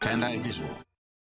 Bandai Visual.